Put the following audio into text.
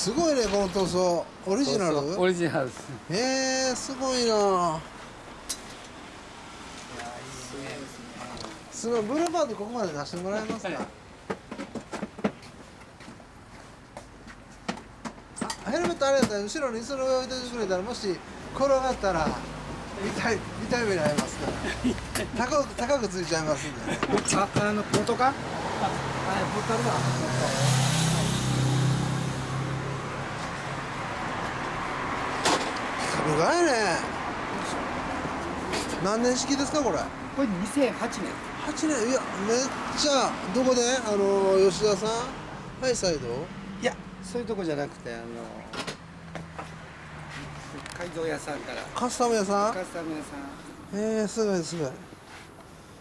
すごいねこの塗装オリジナル？オリジナルです。えー、すごいな。すごい。ブルーバードここまで出してもらえますか、はい。あヘルメットあれやったら後ろに椅子の上置いててくれたらもし転がったら痛い 痛い目に遭いますから。高く高くついちゃいますんで。ねあ、あの、元か？はいボタルだ壁がやね何年式ですかこれ？これ2008年。8年いやめっちゃどこで？あの吉田さん？はいサイド？いや、そういうとこじゃなくて、あの。改造屋さんから。カスタム屋さん？カスタム屋さん。えー、すごいすごい